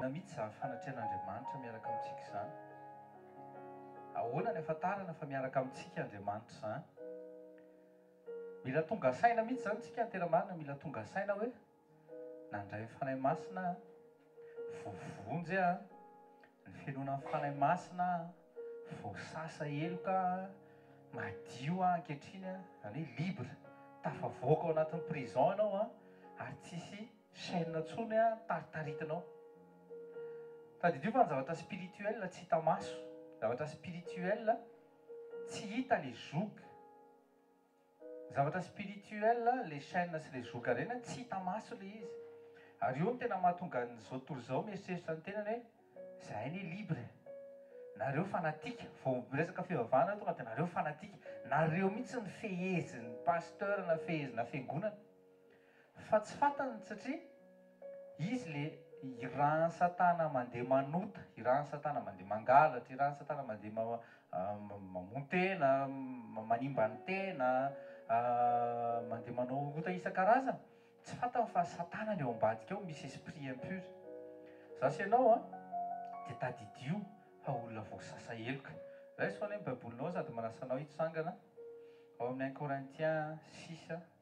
Na mitsy izany fanatrehan'Andriamanitra miaraka amintsika izany. Ahoana ny ahafantarana fa miaraka amintsika Andriamanitra izany? Mila tonga saina mitsy izany tsika anteramarina, mila tonga saina hoe, nandray ny Fanahy Masina aho, voavonjy aho, ny fenonan'ny Fanahy Masina aho, voasasa heloka aho, madio aho ankehitriny, izany hoe libre, tafavoaka ao anatin'ny prison ianao ary tsisy chaine intsony a taritaritinao. Tadidio fa ny zavatra spirituel tsy hita maso, zavatra spirituel tsy hita le joug, zavatra spirituel le chaine sy le joug reny tsy hita maso le izy, ary io no tena mahatonga ny zao tontolo zao mieritreritra ny tenany hoe zahay ne libre nareo fanatique, vao miresaka fivavahana nareo tonga de nareo fanatique, nareo mihitsy no fehezin'ny pasteur na fehezina fiangonana, Fa tsy fantany satria izy le irahan'i satana mandeha manota, irahan'i satana mandeha mangalatra, irahan'i satana mandeha mamono tena, manimba ny tena, mandeha manao ota isan-karazany, tsy fantany fa satana le ao ambadika ao misy esprit impur. Za sy ianao an dia tadidio fa olona voasasa heloka. Raiso anie ny baibolinao sady manasa anao hitsangana ao amin'ny un Corinthiens six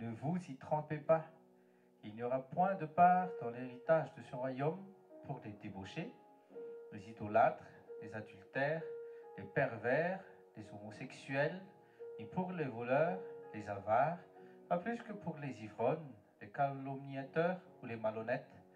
Ne vous y trompez pas. Il n'y aura point de part dans l'héritage de ce royaume pour les débauchés, les idolâtres, les adultères, les pervers, les homosexuels, ni pour les voleurs, les avares, pas plus que pour les ivrognes, les calomniateurs ou les malhonnêtes.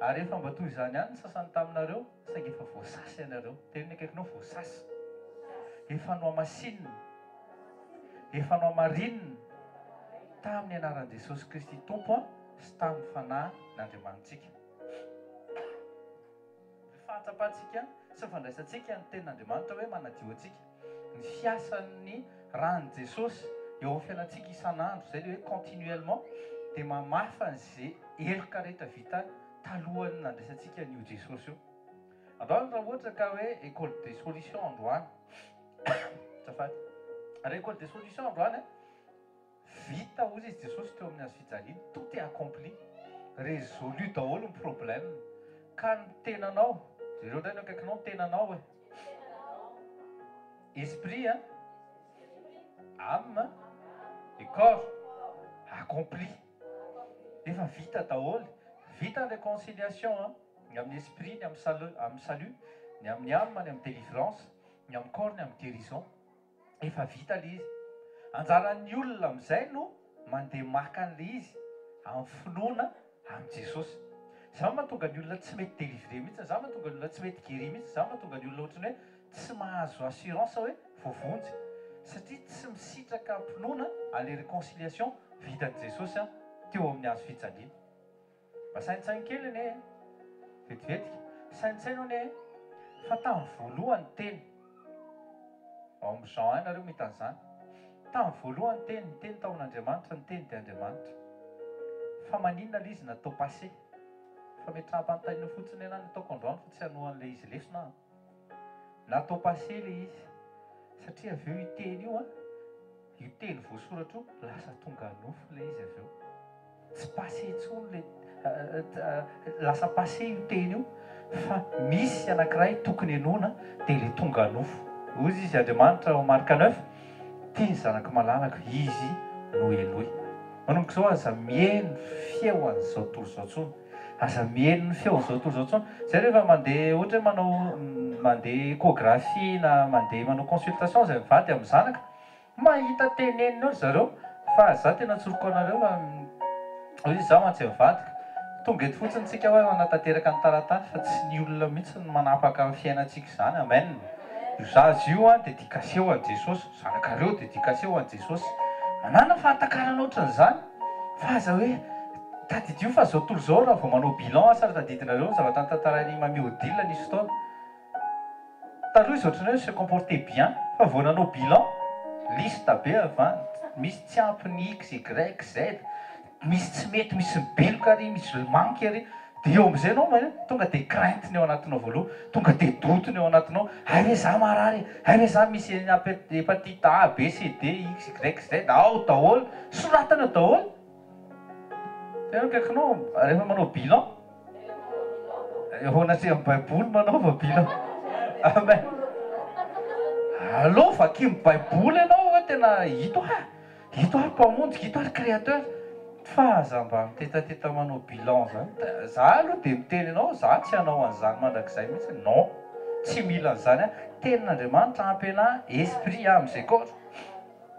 Ary efa mba toy izany ihany ny sasany taminareo, saingy efa voasasa ianareo. Teny ny akaikinao, voasasa. Efa nohamasinina, efa nohamarinina tamin'ny anaran'i Jesosy Kristy Tompo sy tamin'ny Fanahin'Andriamanitsika. Ny fahatsapantsika sy ny fandraisantsika ny tenin'Andriamanitra hoe manadio antsika. Ny fiasan'ny ran'i Jesosy eo amin'ny fiainantsika isan'andro, izay ilay hoe continuellement, dia mamafa an'izay heloka rehetra vita talohan'ny nandraisantsika an'io Jesosy io. Andao raha ohatra ka hoe école de solution androany. Azafady. Raha école de solution androany. Vita ozy izy Jesosy teo amin'ny hazo fijaliany, tout est accompli, résolu daholo ny problème, ka ny tenanao, jereo indray ny eo akaikinao ny tenanao hoe, esprit a, âme et corps, accompli, efa vita daholo, vita ny réconciliation an, ny amin'ny esprit ny amin'ny salut, ny amin'ny âme ny amin'ny délivrance, ny amin'ny corps ny amin'ny guérison. Efa vita ilay izy. Anjaran'ny olona amin'izay no mandeha maka an'ilay izy amin'ny finoana amin'i Jesosy. Izany no mahatonga ny olona tsy mety délivrer mihitsy, izany no mahatonga ny olona tsy mety guéri mihitsy, izany no mahatonga ny olona ohatran'ny hoe tsy mahazo assurance hoe voavonjy, satria tsy misitraka am-pinoana an'ilay réconciliation vitan'i Jesosy teo amin'ny hazo fijaliana. Mba saintsaino kely anie e! Vetivety, saintsaino anie fa tamin'ny voalohany teny. Ao amin'ny Jean un nareo mahita an'izany. Tamin'ny voalohany ny teny, ny teny tao amin'Andriamanitra, ny teny dia Andriamanitra. Fa maninona ilay izy natao passé? Fametraham-panontaniana fotsiny ihany no ataoko androany fa tsy hanohan'ilay izy lesona aho. Natao passé ilay izy satria avy eo io teny io an, io teny voasoratra io lasa tonga nofo ilay izy avy eo. Tsy passé intsony ilay, lasa passé io teny io fa misy anankiray tokony henoina dia ilay tonga nofo. Hoy izy Andriamanitra ao Marka neuf, Ity ny zanako malalako, izy no henoy. Manomboka izao aza miheno feo an'izao tontolo izao intsony. Aza miely ny feo zao tontolo zao tsony. Zay rehefa mande ohatra hoe manao mande echographie na mande manao consultation zay mivady amin'ny zanaka, mahita teneniny eo ry zareo fa za tena tsoriko anareo fa hoy izy za mantsy mivadika, tonga eto fotsiny tsika hoe hanatanteraka ny taratasy fa tsy ny olona mihitsy no manapaka ny fiainantsika izany. Amen. Io zaza io an dedicace ho an'i Jesosy, zanakareo dedicace ho an'i Jesosy. Manana fahatakaran ohatran'izany. Fa aza hoe tadidio fa zao tontolo zao raha vao manao bilan asa raha tadidinareo ny zavatra notantarain'i Mamy Odile nisy fotoana. Taloha izy ohatran'ny hoe elle se comportait bien fa vao nanao bilan, liste be avy any, misy tsy ampy ny X, Y, Z, misy tsy mety, misy mibeloka ary, misy manque ary. Dia eo amin'izay ianao maheno, tonga dia crainte ny ao anatinao voaloha, tonga dia doute ny ao anatinao, hay re za marary e, hay re za misy hepatite A, B, C, D, X, Y, Z, ao daholo, soratana eo daholo, tena eo akaikinao, rehefa manao bilan, efa natrehin'ny baiboly manaova bilan, amen, aleo vakian'ny baiboly ianao hoe tena ito ha, Guitare mpamonjy, guitare créateur, fa aza mba mitetateta manao bilan zany, za aloha dia miteny anao, za tsy hanao an'izany mandrakizay mihitsy, non, tsy mila an'izany aho, tenin'Andriamanitra hampena ahy, esprit aho amin'izay koa,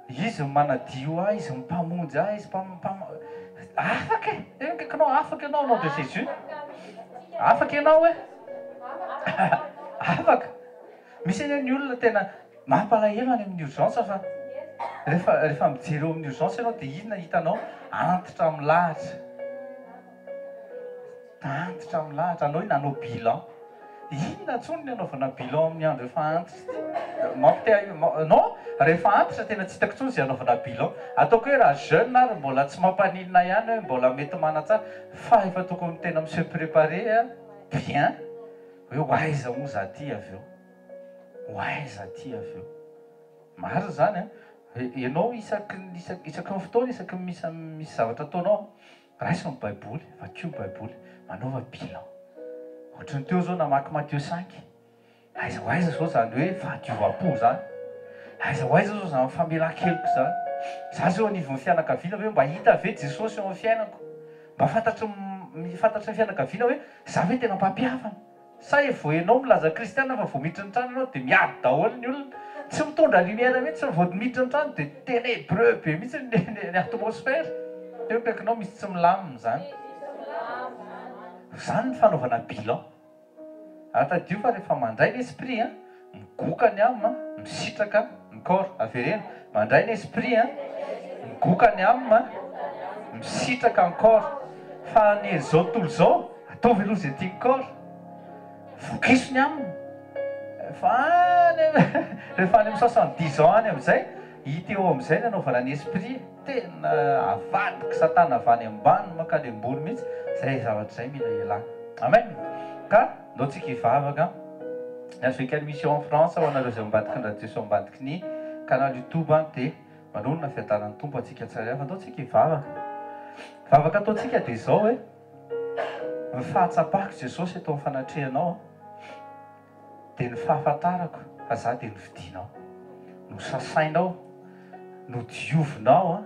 izy no manadio ahy, izy no mpamonjy ahy, izy mpam, mpam, afaka e, eny ka kinao afaka ianao au nom de Jesus, afaka ianao e, afaka, misy anie ny olona tena. Mampalahelo any amin'ny urgence fa rehefa rehefa mijery eo amin'ny urgence ianao dia inona hitanao? Antitra milahatra, antitra milahatra, anao hoe nanao bilan. Inona intsony ny anaovana bilan amin'ny andro efa antitra ity? Mampite ahy non, rehefa antitra tena tsy hitako intsony izay anaovana bilan. Ataoko hoe raha jeune ary mbola tsy mampaninona ihany hoe mbola mety manatsara fa efa tokony tena mi-se préparer bien hoe ho aiza moa izaho aty avy eo. ho aiza aty avy eo? Marina izany an! Ianao isaky ny, isaky ny fotoana, isaky ny misy, misy zavatra ataonao an, raiso ny Baiboly, vakio ny Baiboly, manaova bilan. Ohatran'ny teo izao namaky Matio cinq, aiza ho aiza izao izany hoe fahadiovam-po izany? Aiza ho aiza izao izany famelan-keloka izany? Izaho izao eo anivon'ny fianakaviana ve mba hita ve Jesosy eo amin'ny fiainako? Mba fantatry ny, fantatry ny fianakaviana hoe izaho ve tena mpampihavana? Sa e vao enao milaza kristiana fa vao miditra ny trano enao de miady daholo ny olona? Tsy mitondra lumière mihitsy ny vao miditra ny trano de ténébreux be mihitsy ny ny atmosphère. Teo akaikinao misy tsy milamina zany. Zany ny fanaovana bilan. Ary tadidio fa rehefa mandray ny esprit an. Migoka ny âme a, misitraka ny corps, avereno, mandray ny esprit a, migoka ny âme a, misitraka ny corps, fa ny an'izao tontolo izao, ataovy aloha izay tian'ny corps, vokiso ny âme, fa any rehefa any amin'ny soixante dix ans any amin'izay, hita eo amin'izay ny anaovana ny esprit e, tena avadik'i satana avy any ambany mankany ambony mihitsy izay zavatra izay mila ialana, amen, ka. Aleo tsika hivavaka an! J'ai quelle mission en France ho anareo izay ao ambadiky ny radio sy ao ambadiky ny canal youtube an! Dia manonona fiadanan'ny Tompo antsika tsirairay avy, andao tsika hivavaka! Vavaka ataontsika dia izao hoe, Ny fahatsapako Jesosy eto amin'ny fanatrehanao an! Dia ny fahafantarako fa za dia nofidianao, nosasainao, nodiovinao an,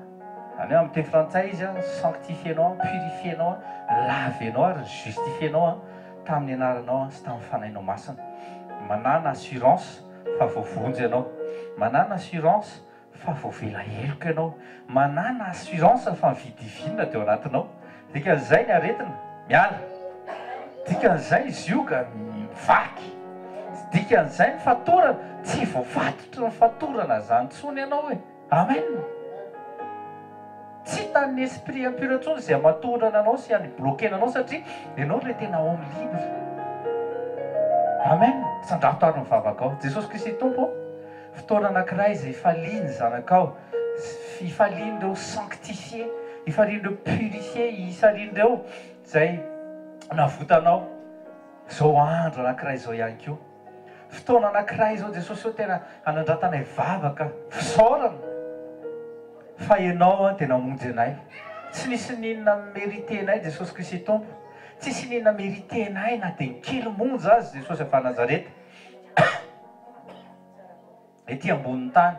zany hoe amin'ny teny frantsay izy an, sanctifier-nao an, purifier-nao an, laver-nao ary justifier-nao an, tamin'ny anaranao an sy tamin'ny Fanahinao Masina. Manana assurance fa voavonjy ianao. Manana assurance fa voavela heloka ianao. Manana assurance fa ny vie divine dia ao anatinao. Dikan'izay ny aretina miala. Dikan'izay ny zioga mivaky. Dikan'izay ny fatorana. Tsy voafatotry ny fatorana izany intsony ianao e. Amen. Tsy hitan'ny esprit impur intsony izay hamatorana anao sy haniblokena anao satria ianao ilay tena homme libre. Amen. Sandrato ary ny vavakao. Jesosy Kristy Tompo. Fotoana anankiray izay ifalian'ny zanakao, ifalian'ireo sanctifier, ifalian'ireo purifier, ifalian'ireo izay navotanao. Izao andro anankiray izao ihany koa, fotoana anankiray izao Jesosy ô, tena hanandratanay vavaka fisaorana fa Ianao dia namonjy anay. Tsy nisy n'inona meritenay Jesosy Kristy Tompo, tsisy n'inona meritenay na dia ny kely monja azy Jesosy avy any Nazareta. Ety ambonin'ny tany.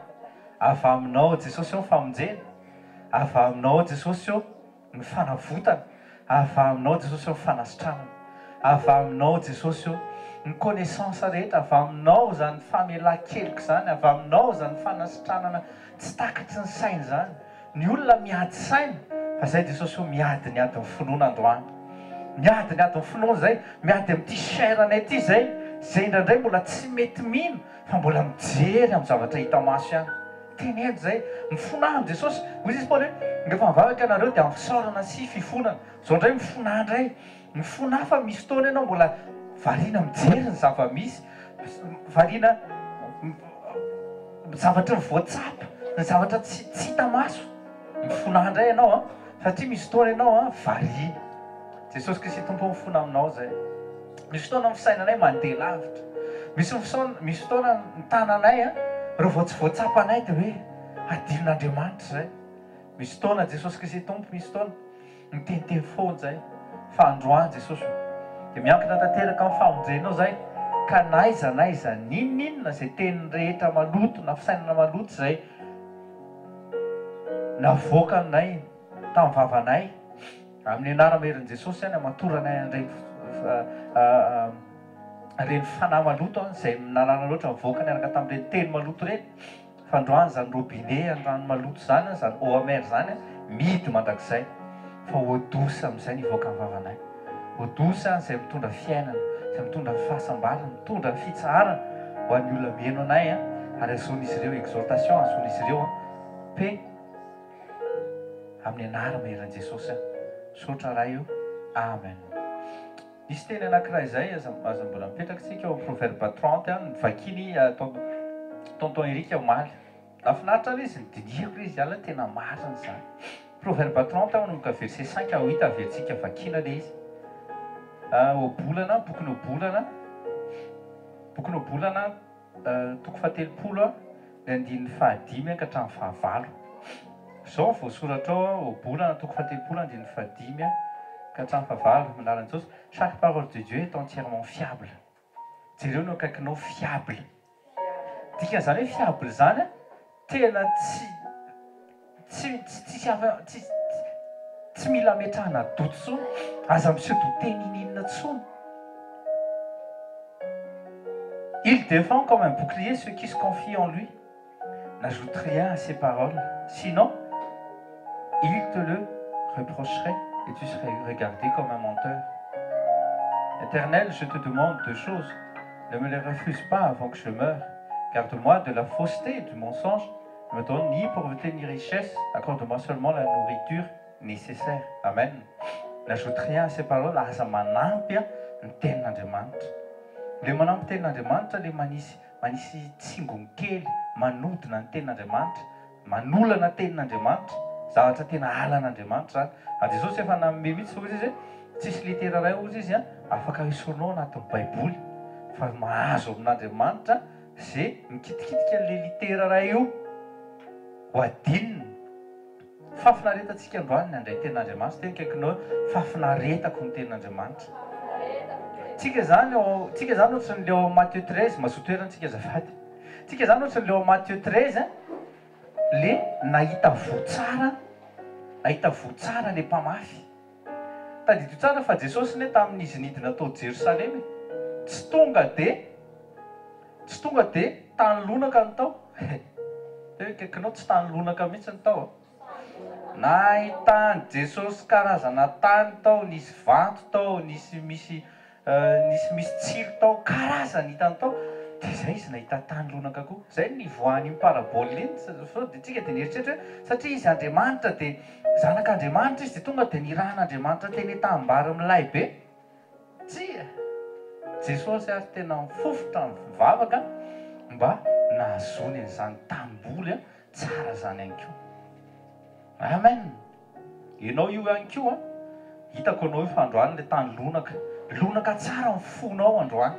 Avy Aminao aho Jesosy ô ny famonjena, avy Aminao aho Jesosy ô ny fanavotana, avy Aminao aho Jesosy ô ny fanasitranana, avy Aminao aho Jesosy ô ny connaissance rehetra, avy Aminao izany famelan-keloka izany, avy Aminao izany fanasitranana tsy takatry ny saina izany. Ny olona miady saina fa zay Jesosy hoe miady ny adin'ny finoana androany. Miady ny adin'ny finoana zay, miady amin'ity chair-nay ity zay, zay indraindray mbola tsy mety mino fa mbola mijery amin'ny zavatra hita maso ihany. Teneno zay, mifona aho amin'i Jesosy. Hoy izy Paoly hoe, rehefa mivavaka ianareo dia amin'ny fisaorana sy fifonana. Zao indray mifona ahy indray. Mifona afa misy fotoana ianao mbola variana mijery ny zava-misy, variana zavatra voatsapa, ny zavatra tsy tsy hita maso, mifona ahy indray ianao an! satria misy fotoana ianao an variana. Jesosy Kristy Tompo mifona aminao izay. Misy fotoana ny fisainanay mandeha lavitra, misy fisaona, misy fotoana ny tananay an, ireo vao tsy voatsapanay dia hoe hadinon'Andriamanitra izay. Misy fotoana Jesosy Kristy Tompo, misy fotoana. Mitete foana izay fa androany Jesosy o dia miankina tanteraka amin'ny famonjenao izay ka na aiza na aiza n'inon'inona izay teny rehetra maloto na fisainana maloto izay navoakanay tamin'ny vavanay amin'ny anara maherin'i Jesosy any amatoranay an'ireny ireny fanahy maloto izay nanana loatra nivoaka niaraka tamin'ireny teny maloto ireny Fandroany zany robinet any rano maloto zany an zany eau amère zany an midy mandrakizay fa eau douce amizay ny hivoaka ny vavanay eau douce an zay mitondra fiainana zay mitondra ny fahasambarana mitondra ny fitsaharana ho any olona miheno anay an ary azon'izy ireo exhortation azon'izy ireo an pe amin'ny anara maheran'i Jesosy an misaotra Ray o Amen. Misy teny anankiray izay aza aza mbola mipetraka isika ao amin'ny Proverbe trente an, vakian'i ton tonton Eric omaly. Nahafinaritra ahy ilay izy, nodinihako ilay izy alina, tena marina izany. Proverbe trente an, manomboka verset cinq à huit averintsika vakiana ilay izy. Ohabolana, bokin'ny Ohabolana, bokin'ny Ohabolana. Toko fahatelopolo ny andininy fahadimy ka hatramin'ny fahavalo. Izao no voasoratra ao, Ohabolana toko fahatelopolo andininy fahadimy ka hatramin'ny fahavalo, amin'ny anaran'i Jesosy, Chaque parole de Dieu est entièrement fiable. Jereo ny eo akaikinao, fiable. Dikan'izany hoe fiable izany, tena tsy tsytsisaa il défend comme un bouclier ceux qui se confient en lui n'ajoute rien à ses paroles sinon il te le reprocherait et tu serais regardé comme un menteur Éternel, je te demande deux choses. Ne me les refuse pas avant que je meure. Garde-moi de la fausseté du mensonge. Ne me donne ni pauvreté ni richesse. Accorde-moi seulement la nourriture nicessaire ame najotrience parole aza manampya ny tenin'andriamanitra le manampytenin'andriamanitra le manisy manisy tsingonkely manodina ny tenin'andriamanitra Manolana tenin'Andriamanitra, zavatra tena halan'Andriamanitra izany. Ary Jesosy efa nanome mihitsy hoy Izy hoe, tsisy litera iray hoy Izy afaka esorinao anatin'ny baiboly fa mahazo amin'Andriamanitra izay mikitikitika an'ilay litera iray io ho adinony. Fahafinaretantsika androany ny handray ny tenin'Andriamanitra, teny akaikinao hoe, fahafinaretako ny tenin'Andriamanitra. Tsika izany ao, tsika izany ohatran'ilay ao amin'ny Matthieu treize, mazotoerantsika azafady. Tsika izany ohatsy ny leo am Matthieu treize a, le nahita voa tsara, nahita voa tsara le mpamafy. Tadidio tsara fa Jesosy ne tamin' izy nidina tao Jerosalema e, tsy tonga de, tsy tonga de tany lonaka ny tao he, teo akaikinao tsy tany lonaka mihitsy ny tao a, nahitan' Jesosy karazana tany tao, nisy vato tao, nisy misy Nisy misy tsilo tao karazany hitany tao de izay izy nahita tany lonaka koa izay no nivoahan'iny parabole iny sao de tsika de nieritreritra hoe satria izy Andriamanitra de zanak'Andriamanitra izy de tonga de nirahan'Andriamanitra teny an-tanimbary milay be tsia Jesosy ary tena mifofotra mivavaka mba nahazoany an'izany tanimboly tsara izany ihany koa Amen Enao io ihany koa an! Hitako anao io fa androany ilay tany lonaka. Lonaka tsara ny fonao androany.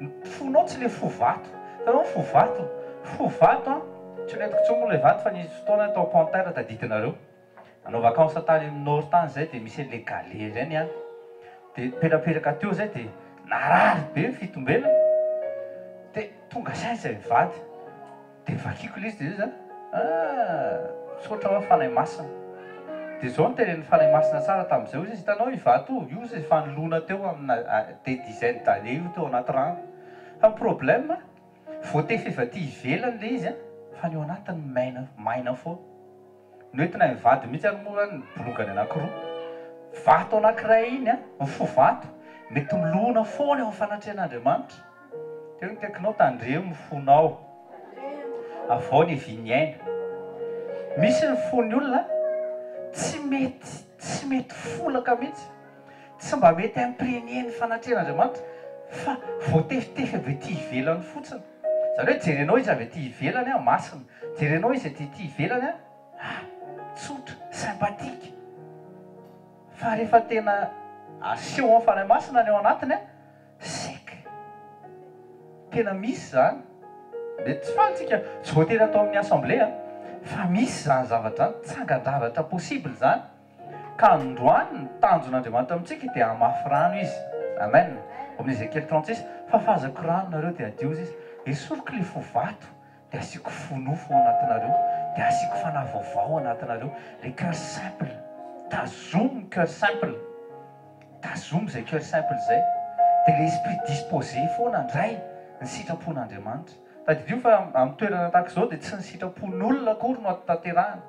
Ny fonao tsy ilay fo vato. Hitanao ny fo vato? Fo vato an! Tsy nentiko intsony moa ilay vato fa nisy fotoana aho tao Panthère tadidinareo. Nanao vacances tany amin'ny Nord tany izahay dia misy an'ilay galère izay ny ahy. Dia nipetrapetraka teo izahay dia narary be ny fitombenana. Dia tonga saina izahay mivady. Dia vakiko ilay izy dia izay zany ah misaotra hoa Fanahy Masina. Dia izao no tenenin'ny Fanahy Masina tsara tamin'izay, hoy izy, hitanao io vato io? Io izay fanoloana teo amina des dizaines d'années io teo anaty rano. Fa ny problème, voatefy avy aty ivelany ilay izy an, fa ny ao anatiny maina, maina foana. Noentina hivady mihitsy ary moa ny bolongany anankiroa. Vato anankiray iny an, ny fo vato, mety milona foana eo amin'ny fanatrehan'Andriamanitra. Teo ny tekinao, tandremo ny fonao. Avao ny vy ny aina. Misy ny fon'ny olona tsy mety tsy mety folaka mihitsy. Tsy mba mety imprégner ny fanatrehan'Andriamanitra fa voatefitefy avy ety ivelany fotsiny. Izany hoe jerenao izy avy ety ivelany an, masina. Jerenao izy ety ety ivelany an, ah, tsotra, sympathique. Fa rehefa tena aseho amin'ny Fanahy Masina ny ao anatiny an, sec. Tena misy izany. Mety tsy faly tsika, tsy voatery atao amin'ny assemblée an, fa misy izany zavatra izany, tsangan-javatra possible izany. Ka androany ny tanjon' Andriamanitra amintsika dia hamafy rano Izy. Amen. Ao amin'ny Ezekiel trente six, Fafazako rano nareo dia hadio Izy. Esoriko ilay fo vato dia asiako fo nofo ao anatinareo, dia asiako fanahy vaovao ao anatinareo. Ilay cœur simple. Tazomy ny cœur simple. Tazomy izay cœur simple izay. Dia ilay esprit disposé foana handray ny sitra-pon' Andriamanitra. Tadidio fa amin'ny toerana tahaka izao dia tsy ny sitra-pon'olona akory no atanterahana.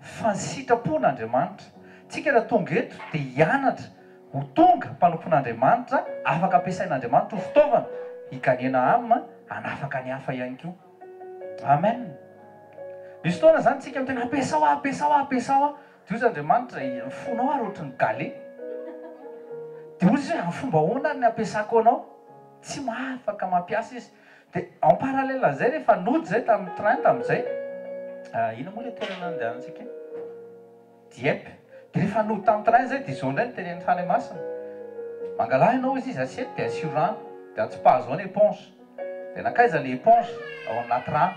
Fa ny sitrapon'ny Andriamanitra. Tsika raha tonga eto dia hianatra ho tonga mpanompon'Andriamanitra afaka ampiasain'Andriamanitra ho fitaovana higanena am hanafaka ny hafa ihany koa. Amen. Misy fotoana izany tsika miteny ampiasao aho ampiasao aho ampiasao aho dia ozy Andriamanitra e ny fonao ary ohatry ny gale dia ozy hoe am fomba ahoana ary ny ampiasako anao. Tsy mahafaka mampiasa izy Dia en parallèle an'izay rehefa nody izay tamin'ny train tamin'izay, inona moa ilay toerana nandehanantsika iny? Dieppe. Dia rehefa nody tamin'ny train izay dia izao indray no teren'i Fanimasina, mangalaha ianao hoy izy, izy asieto dia asio rano, dia atsipahazao ny éponge. Dia nankaiza ilay éponge? Ao anaty rano.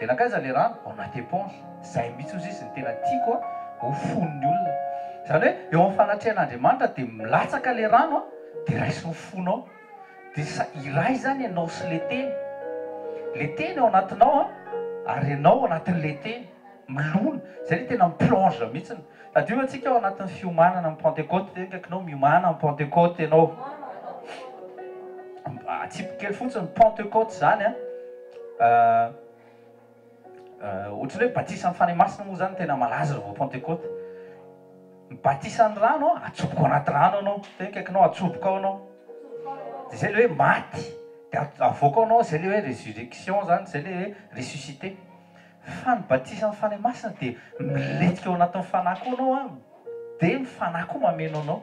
Dia nankaiza ilay rano? Ao anaty éponge. Izay mihitsy hozy izy no tena tiako ho fon'ny olona. Izany hoe eo amin'ny fanatrehan'Andriamanitra dia milatsaka ilay rano dia raisin'ny fonao. Dia sa iray izany ianao sy ilay Teny? Ilay Teny ao anatinao an, ary ianao ao anatin'ilay Teny. Milona. Izay ilay tena mi-plonge mihitsiny. Tadidio antsika ao anatin'ny fiomanana amin'ny Pantekoty, dia engakinao miomana amin'ny Pantekoty ianao. Atsipiko kely fotsiny, Pantekoty izany an. Ohatran'ny hoe batisan'ny Fanahy Masina moa izany no tena malaza raha vao Pantekoty. Ny batisan'ny rano, atsoboko anaty rano ianao. Teny akaiky anao, atsoboko ao ianao. Dia izay ilay hoe maty, dia avoaka ao ianao, izay ilay hoe résurrection izany, izay ilay hoe ressuscité. Fa ny batisan'ny Fanahy Masina dia miletsika ao anatin'ny Fanahy koa ianao, dia ny Fanahy koa mameno anao.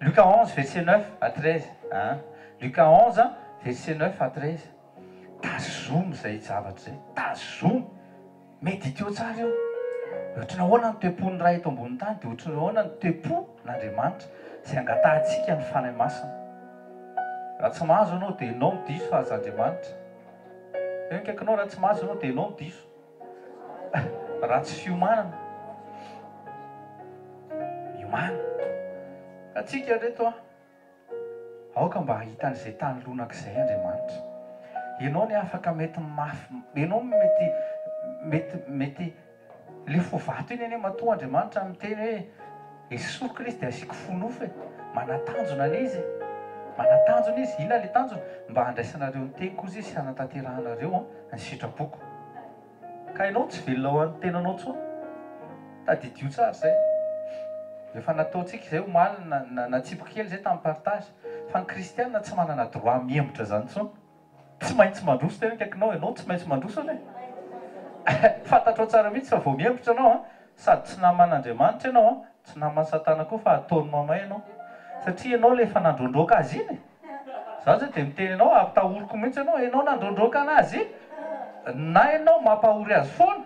Luka onze verset neuf à treize an! Luka onze verset neuf à treize tazomy izay zavatra izay, tazomy! Mediteo tsara io! Ohatry ny ahoana ny toe-pon'ny Ray eto ambonin'ny tany dia ohatry ny ahoana ny toe-pon'Andriamanitra izay angatahantsika ny Fanahy Masina. Raha tsy mahazo ianao dia ianao no diso fa aza Andriamanitra. Eo ny akaikinao, raha tsy mahazo ianao dia ianao no diso. Ratsy fiomanana. Miomana. Ka tsika re toa aoka mba hahita an'izay tany lonaka izay Andriamanitra. Ianao ny afaka mety mafy, ianao mety, mety, mety, le fo vato iny anie matoa Andriamanitra miteny hoe, Izy Soa Kristy dia asiako fo nofo e! Manatanjona anie Izy e! Manatanjona Izy! Inona ilay tanjona? Mba handraisanareo ny teniko hozy sy hanatanterahanareo ny sitrapoko. Ka ianao tsy velona ho an'ny tenanao intsony? Tadidio tsara izay. Efa nataontsika izay omaly, natsipiko kely izay tamin'ny partage. Fa ny kristiana tsy manana droit mihemotra izany intsony. Tsy maintsy mandroso teny akaikinao ianao, tsy maintsy mandroso anie eh! Fantatrao tsara mihitsy fa vao mihembotra ianao an, sady tsy naman'Andriamanitra ianao an, tsy naman'i Satana koa fa ataony mamay ianao, satria ianao ilay efa nandrondroka azy iny e! Za izao dia miteny anao, ampitahoriko mihitsy ianao, ianao nandrondroka anazy iny, na ianao mampahory azy foana,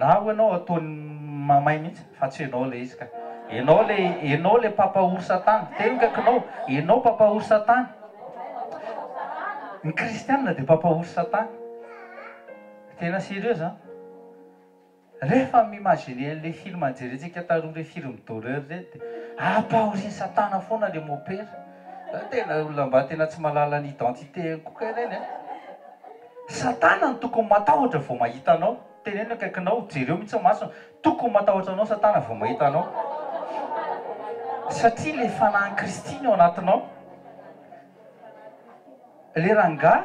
Naho enao ataony mamay mihitsy fa tsy enao le izy ka. Enao le enao le papa orsa tany. Teny ka kinao enao papa orsa tany. Ny kristianina dia papa orsa tany. Tena serieux zan. Rehefa mi-imaginer an'le film nijerentsika taroa rey film d'horreur rey de apa orin satana foana le mopera. Zany tena olona mba tena tsy mahalala ny identité-ny koa ka ireny an. Satana no tokony matahotra vao mahita anao. Teneno ny akaikinao, jereo mihitsy ny masony. Tokony matahotra anao Satana vao mahita anao. Satria ilay fanahin'i Kristy no ao anatinao. Ilay rangahy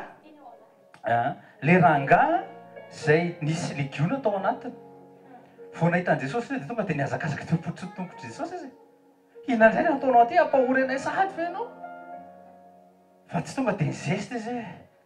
an, ilay rangahy izay nisy legiona tao anatiny, vao nahita an'i Jesosy izy dia tonga dia nihazakazaka teo am-pototry ny tongotr'i Jesosy izy e. Inona indray no ataonao aty? Hampahory anay sahady ve ianao? Fa tsy tonga dia ni-geste izy hoe.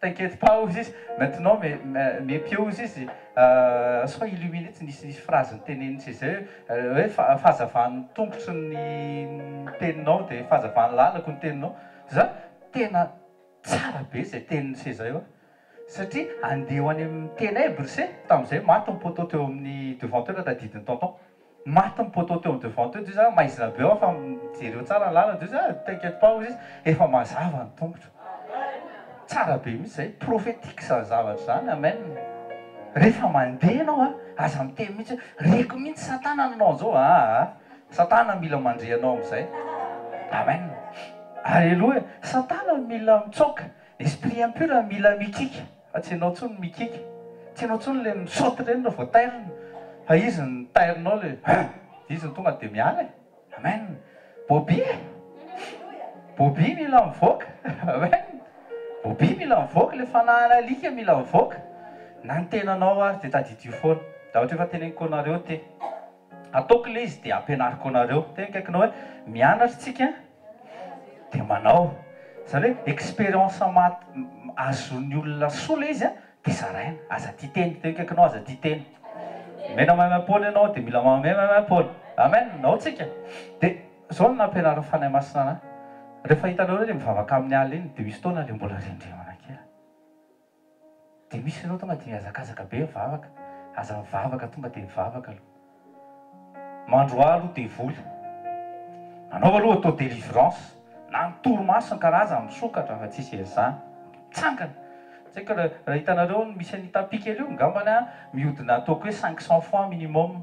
T'inquiète pas hozy izy, maintenant mais mepeo hozy izy sois illuminé tsy nisy nisy phrase niteneniny tsy izay hoe hoe fahazavan'ny tongotro ny teninao dia fahazavan'ny lalako ny teninao za tena tsara be izay teniny se izay hoa satria andeha ho any amin'ny tenèbres e tamin'izay maty ny poteau teo amin'ny devanteur tadidin'i tonton Maty ny poteau teo am devant teo jiza maizina be aho fa mijery eo tsara ny lalana jiza ah ne t'inquiète pas hoy izy efa mazava ny tongotro tsara be mihitsy zay prophetique zany zavatra zany amen rehefa mandeha ianao a aza miteny mihitsy hoe reko mihitsy satana ny nanao an'zao aa satana mila mandre anao am'zay amen aleloia satana mila mitsaoka esprit impur mila mikiaka Fa tsy enao tsony mikiky, tsy enao tsony le mi saute ireny raha vao tairina, fa izy ny tairinao le hein! izy no tonga de miala e! amen! Bobi e! Bobi mila mivoaka! amen! Bobi mila mivoaka, le fanahin' alika mila mivoaka, na ny tenanao ary de tadidio foana, zavatra efa teneniko anareo teo. Ataoko ilay izy dia ampianariko anareo. Teny akaikinao hoe, Mianatra isika dia manao. Izany hoe expérience maty azon'ny olona soa ilay izy dia zaraina. Aza tia teny. Teny akaikinao, Aza tia teny. Omena maimaimpoana ianao dia mila manome maimaimpoana. Amen. Ao tsika. Dia izao no nampianarin'ny Fanahy Masina anahy. Rehefa hitanareo ilay mivavaka amin'ny alina iny dia misy fotoana ilay mbola rendremana kely. Dia misy ireo tonga dia mihazakazaka be mivavaka, aza mivavaka tonga dia mivavaka aloha. Mandroà aloha devoly. Anaova aloha auto délivrance na ny torimaso ny karazany misokatra fa tsisy ezahana. Mitsangana. Tsy haiko raha hitanareo ny misy an'io tapis kely io, angambany an, mihodina ataoko hoe cinq cent fois minimum.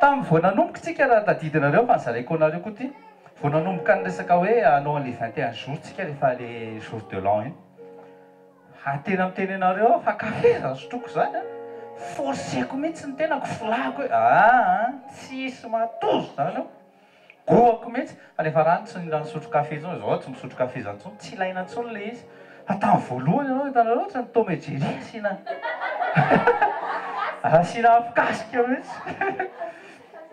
Tamin'ny vao nanomboka tsika raha tadidinareo fa nozaraiko anareo koa ity, vao nanomboka ny resaka hoe hanao an'ilay vingt et un jours tsika rehefa le jour de l'an iny, ary tena miteny anareo aho fa kafe zany sotroiko zany an, forceko mihitsy ny tenako, filàko hoe aa tsisy matory zany eo, Gohako mihitsy fa le farany tsy nila nisotro kafe intsony, zao tsy misotro kafe zany intsony, tsy ilaina intsony le izy fa tamin'ny voalohany ianao hitanareo ohatra ny Tom et Jerry asiana asiana afokasoka mihitsy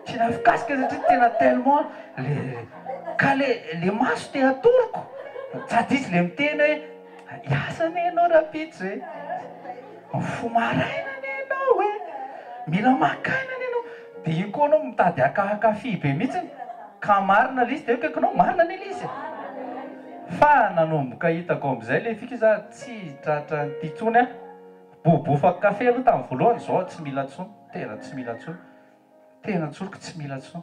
asiana afokasoka satria tena tellement le ka le le maso te hatoroko, tsa diso le miteny hoe. Hiasa anie ianao rahampitso e! Mifoha maraina anie ianao e! Mila maka aina anie ianao! Dia iny koa ianao mitady haka-hakafy be mihitsy ka marina ilay izy teo akaikinao, marina anie ilay izy e! Fa nanomboka hitako amin'izay ilay fika za tsy tratran'ity intsony aho. Bofobofako kafe aloha tamin'ny voalohany, izao aho tsy mila intsony, tena tsy mila intsony, tena tsoriko tsy mila intsony.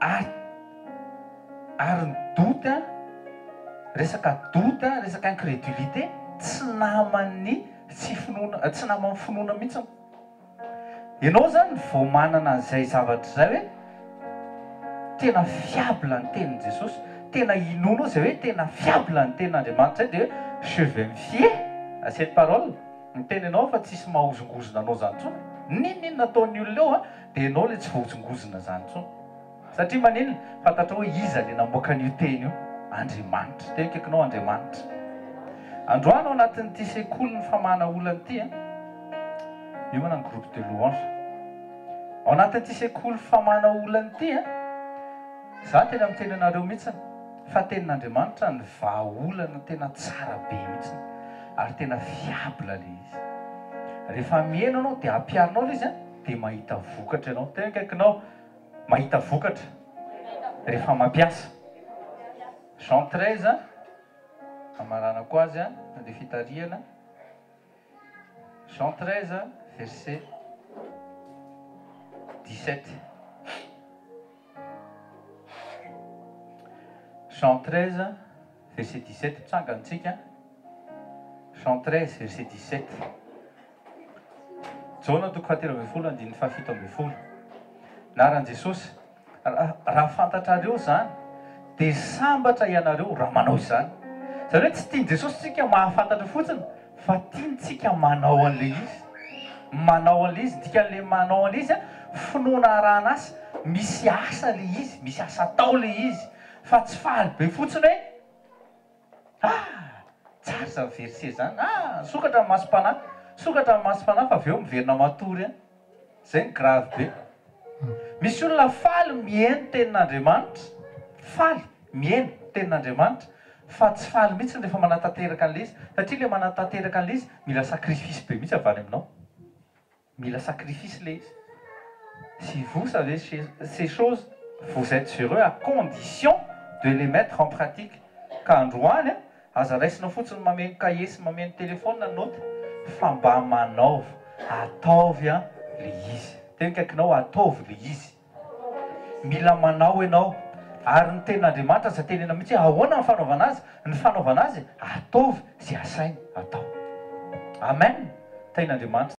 Ary, ary ny doute an, resaka doute an, resaka incredulité, tsy naman'ny tsy finoana, tsy naman'ny finoana mihitsy an. Ianao izany vao manana an'izay zavatra izay hoe tena fiable ny tenin'i Jesosy, tena inoanao izay hoe tena fiable ny tenin'Andriamanitra izay dia hoe je vais me fier à cette parole, miteny ianao fa tsisy mahozongozona anao izany intsony. N'inon'inona ataon'ny olona eo an, Dia enao le tsy voajongozona zany intsony. Satria maninona? Fantatrao hoe iza le namoaka an'io teny io? Andriamanitra. Teo akaikinao Andriamanitra. Androany ao anatin'ity sekolin'ny famahana olana ity an, miomana ny groupe de louange. Ao anatin'ity sekoly famahana olana ity an, za tena miteny anareo mihitsiny fa tenin'Andriamanitra ny vahaolana tena tsara be mihitsiny ary tena fiable le izy. Rehefa miheno anao dia ampiharinao le izy an. dia mahita vokatra ianao. Teny akaikinao, mahita vokatra rehefa mampiasa. Jean treize, hamaranako azy an, andeha fitarihana. Jean treize verset dix sept. Jean treize verset dix sept, mitsangana tsika. Jean treize verset dix sept. Jaona toko fahatelo ambin'ny folo andininy fahafito ambin'ny folo. Naran'i Jesosy, Raha fantatrareo izany, dia sambatra ianareo raha manao izany. Izany hoe tsy tian'i Jesosy isika mahafantatra fotsiny fa tiantsika manao an'ilay izy. Manao an'ilay izy, ny dikan'ilay manao an'ilay izy, finoana arahan'asa, misy asa ilay izy, misy asa atao ilay izy, fa tsy faly be fotsiny hoe. Ah! Tsara izany verset izany ah! Sokatra ny masom-panahy, sokatra ny masom-panahy fa avy eo miverina matory any. Izay no grave be. Misy olona faly mihaino tenin'Andriamanitra, faly mihaino tenin'Andriamanitra fa tsy faly mihitsy rehefa manatanteraka an'ilay izy satria ilay manatanteraka an'ilay izy mila sacrifice be mihitsy avy any aminao. Mila sacrifice le izy. Si vous savez ces choses vous etes sur eux à condition de les mettre en pratique ka androany a aza raisinao fotsiny mameno cahier sy mameno téléphone ny notes fa mba manaova, ataovy a le izy. Teo ikaikinao, ataovy le izy. Mila manao ianao. Ary ny tenin'Andriamanitra izay tenenina mihitsy hoe ahoana ny fanaovana azy? Ny fanaovana azy, ataovy izay asainy atao. Amen! Tenin'Andriamanitra.